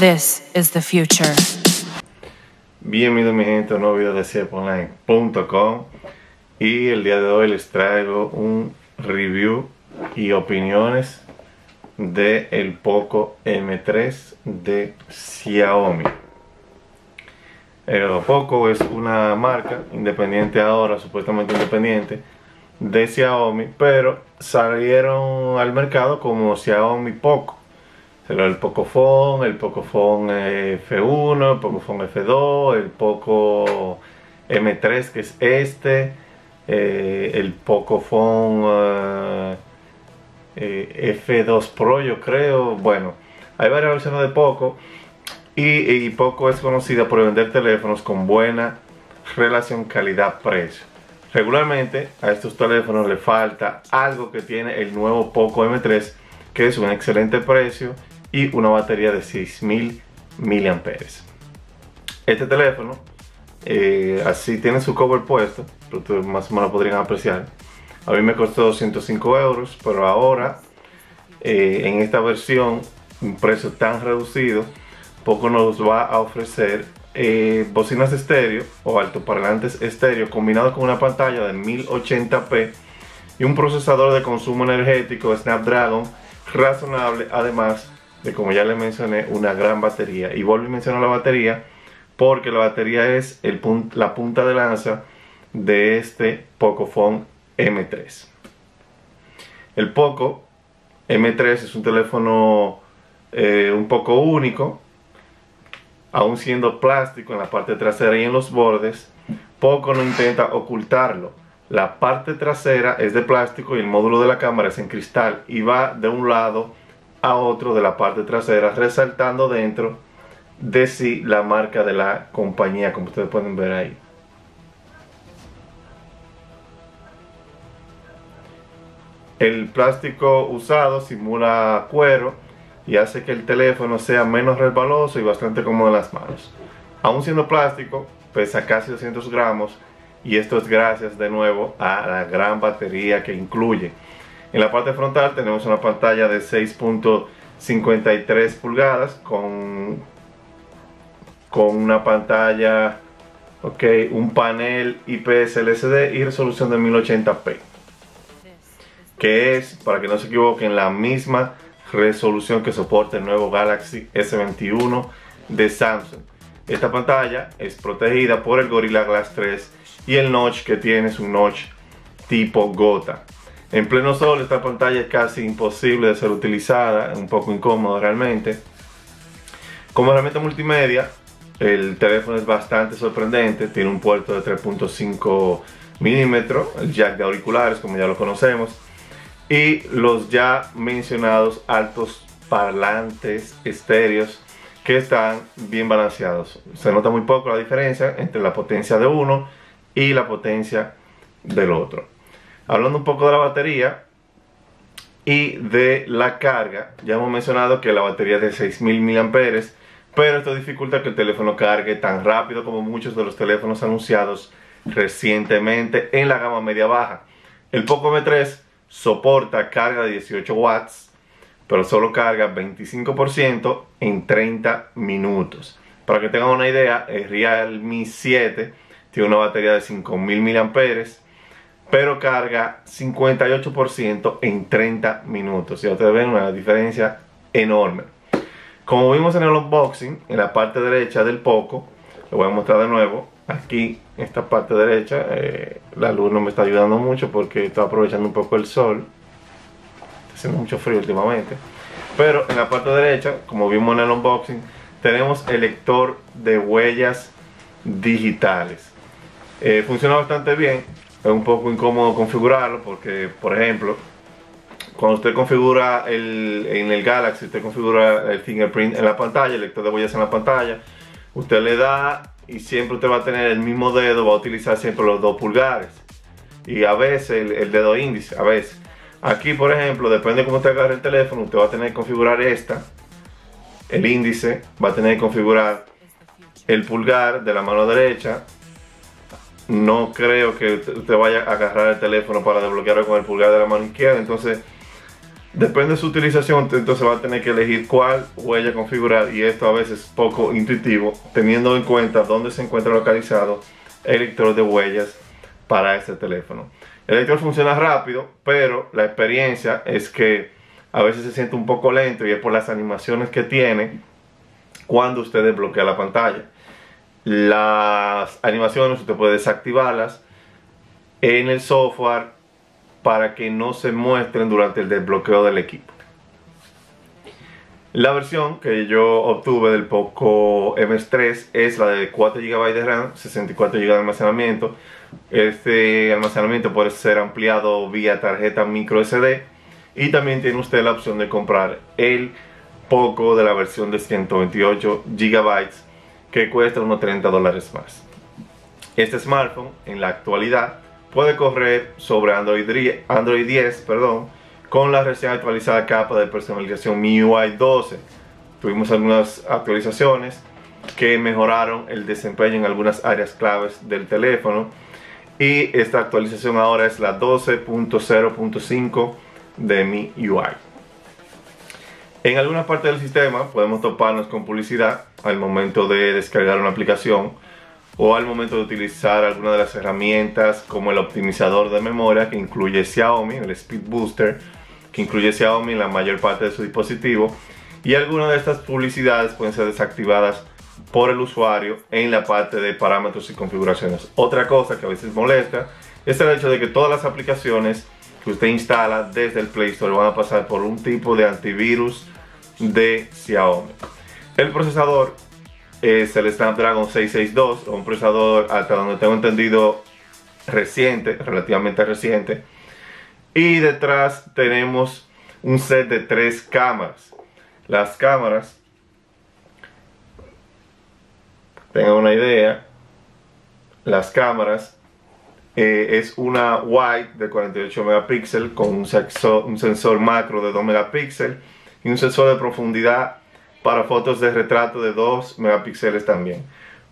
This is the future. Bienvenido mi gente a un nuevo video de ceponline.com y el día de hoy les traigo un review y opiniones de el Poco M3 de Xiaomi. El Poco es una marca independiente ahora, supuestamente independiente de Xiaomi, pero salieron al mercado como Xiaomi Poco. El Pocophone, el Pocophone F1, el Pocophone F2, el Poco M3 que es este, eh, el Pocophone eh, eh, F2 Pro yo creo, bueno, hay varias versiones de Poco y, y Poco es conocida por vender teléfonos con buena relación calidad-precio. Regularmente a estos teléfonos le falta algo que tiene el nuevo Poco M3, que es un excelente precio y una batería de 6000 mAh. Este teléfono, eh, así tiene su cover puesto, ustedes más o menos podrían apreciar. A mí me costó 205 euros, pero ahora eh, en esta versión, un precio tan reducido, Poco nos va a ofrecer eh, bocinas estéreo o altoparlantes estéreo combinado con una pantalla de 1080p y un procesador de consumo energético Snapdragon razonable, además como ya le mencioné, una gran batería. Y vuelvo a mencionar la batería porque la batería es la punta de lanza de este Pocophone M3. El Poco M3 es un teléfono eh, un poco único aún siendo plástico en la parte trasera y en los bordes, poco no intenta ocultarlo. La parte trasera es de plástico y el módulo de la cámara es en cristal y va de un lado a otro de la parte trasera, resaltando dentro de sí la marca de la compañía, como ustedes pueden ver ahí. El plástico usado simula cuero y hace que el teléfono sea menos resbaloso y bastante cómodo en las manos. Aún siendo plástico, pesa casi 200 gramos y esto es gracias de nuevo a la gran batería que incluye. En la parte frontal tenemos una pantalla de 6.53 pulgadas con, con una pantalla, ok, un panel IPS LCD y resolución de 1080p. Que es, para que no se equivoquen, la misma resolución que soporta el nuevo Galaxy S21 de Samsung. Esta pantalla es protegida por el Gorilla Glass 3 y el notch que tiene es un notch tipo gota. En pleno sol esta pantalla es casi imposible de ser utilizada, un poco incómodo realmente. Como herramienta multimedia, el teléfono es bastante sorprendente, tiene un puerto de 3.5 milímetros, el jack de auriculares como ya lo conocemos, y los ya mencionados altos parlantes estéreos que están bien balanceados. Se nota muy poco la diferencia entre la potencia de uno y la potencia del otro. Hablando un poco de la batería y de la carga, ya hemos mencionado que la batería es de 6000 mAh, pero esto dificulta que el teléfono cargue tan rápido como muchos de los teléfonos anunciados recientemente en la gama media baja. El Poco M3 soporta carga de 18 watts, pero solo carga 25% en 30 minutos. Para que tengan una idea, el Realme 7 tiene una batería de 5000 mAh, pero carga 58% en 30 minutos. Ya ustedes ven una diferencia enorme. Como vimos en el unboxing, en la parte derecha del Poco, lo voy a mostrar de nuevo, aquí esta parte derecha eh, la luz no me está ayudando mucho porque estoy aprovechando un poco el sol. Está haciendo mucho frío últimamente. Pero en la parte derecha como vimos en el unboxing tenemos el lector de huellas digitales. Eh, funciona bastante bien es un poco incómodo configurarlo porque por ejemplo cuando usted configura en el Galaxy, usted configura el fingerprint en la pantalla, el lector de huellas en la pantalla, usted le da y siempre usted va a tener el mismo dedo, va a utilizar siempre los dos pulgares y a veces el, dedo índice, a veces. Aquí, por ejemplo, depende de cómo usted agarre el teléfono, usted va a tener que configurar esta, el índice, va a tener que configurar el pulgar de la mano derecha. No creo que usted vaya a agarrar el teléfono para desbloquearlo con el pulgar de la mano izquierda, entonces Depende de su utilización, entonces va a tener que elegir cuál huella configurar y esto a veces es poco intuitivo, teniendo en cuenta dónde se encuentra localizado el lector de huellas para este teléfono. El lector funciona rápido, pero la experiencia es que a veces se siente un poco lento y es por las animaciones que tiene cuando usted desbloquea la pantalla. Las animaciones usted puede desactivarlas en el software para que no se muestren durante el desbloqueo del equipo. La versión que yo obtuve del Poco MS3 es la de 4 GB de RAM, 64 GB de almacenamiento. Este almacenamiento puede ser ampliado vía tarjeta micro SD y también tiene usted la opción de comprar el Poco de la versión de 128 GB que cuesta unos 30 dólares más. Este smartphone en la actualidad puede correr sobre Android 10, Android 10 perdón, con la recién actualizada capa de personalización MIUI 12. Tuvimos algunas actualizaciones que mejoraron el desempeño en algunas áreas claves del teléfono y esta actualización ahora es la 12.0.5 de MIUI. En alguna parte del sistema podemos toparnos con publicidad al momento de descargar una aplicación o al momento de utilizar alguna de las herramientas como el optimizador de memoria que incluye Xiaomi, el Speed Booster, que incluye Xiaomi en la mayor parte de su dispositivo y algunas de estas publicidades pueden ser desactivadas por el usuario en la parte de parámetros y configuraciones. Otra cosa que a veces molesta es el hecho de que todas las aplicaciones que usted instala desde el Play Store van a pasar por un tipo de antivirus de Xiaomi. El procesador es el Snapdragon 662, un procesador hasta donde tengo entendido reciente, relativamente reciente. Y detrás tenemos un set de tres cámaras. Las cámaras, tengan una idea, las cámaras eh, es una wide de 48 megapíxeles con un un sensor macro de 2 megapíxeles y un sensor de profundidad para fotos de retrato de 2 megapíxeles también.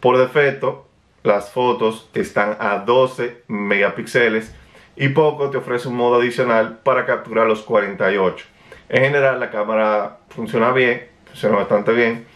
Por defecto, las fotos están a 12 megapíxeles y Poco te ofrece un modo adicional para capturar los 48. En general la cámara funciona bien, funciona bastante bien,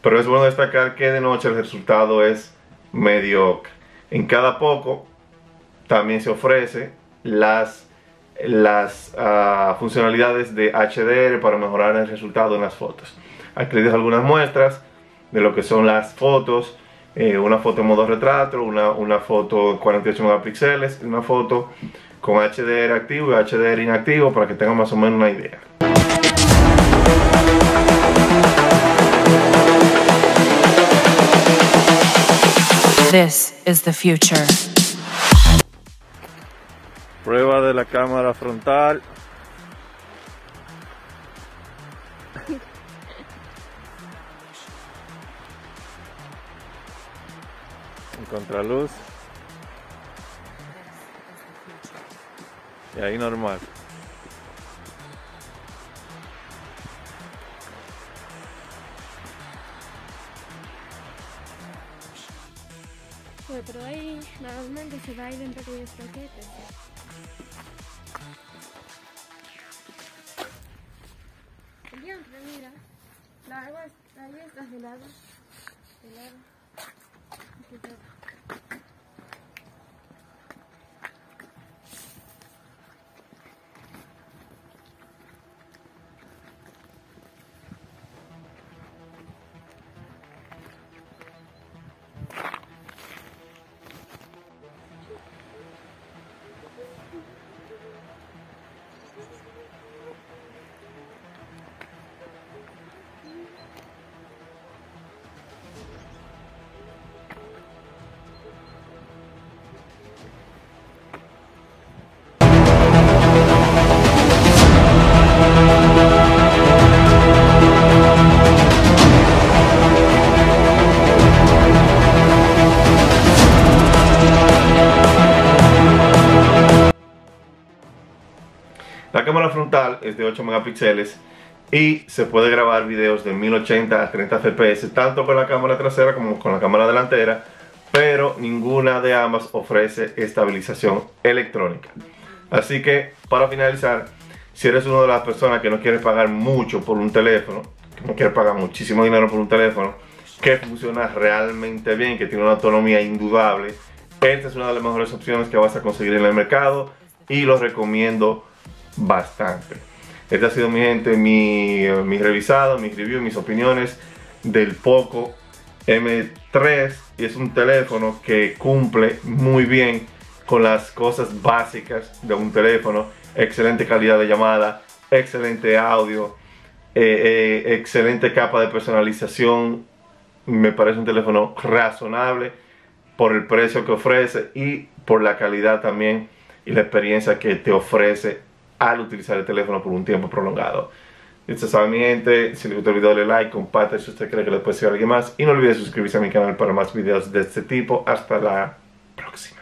pero es bueno destacar que de noche el resultado es mediocre. En cada Poco también se ofrece las, las ah, funcionalidades de HDR para mejorar el resultado en las fotos. Aquí les dejo algunas muestras de lo que son las fotos. Eh, una foto en modo retrato, una, una foto 48 megapíxeles, una foto con HDR activo y HDR inactivo para que tengan más o menos una idea. This is the future. Prueba de la cámara frontal. contraluz. Y ahí normal. pero ahí normalmente se va a ir de los paquetes. Agua está helada. Es de 8 megapíxeles y se puede grabar videos de 1080 a 30 fps tanto con la cámara trasera como con la cámara delantera pero ninguna de ambas ofrece estabilización electrónica así que para finalizar Si eres una de las personas que no quiere pagar mucho por un teléfono, que no quiere pagar muchísimo dinero por un teléfono, que funciona realmente bien, que tiene una autonomía indudable, esta es una de las mejores opciones que vas a conseguir en el mercado y lo recomiendo bastante. Este ha sido mi gente, mi, mi revisado, mis reviews, mis opiniones del Poco M3 y es un teléfono que cumple muy bien con las cosas básicas de un teléfono. Excelente calidad de llamada, excelente audio, eh, eh, excelente capa de personalización. Me parece un teléfono razonable por el precio que ofrece y por la calidad también y la experiencia que te ofrece al utilizar el teléfono por un tiempo prolongado. Esto sabe mi gente, si les gustó el video dale like, comparte si usted cree que le puede a alguien más y no olvide suscribirse a mi canal para más videos de este tipo. Hasta la próxima.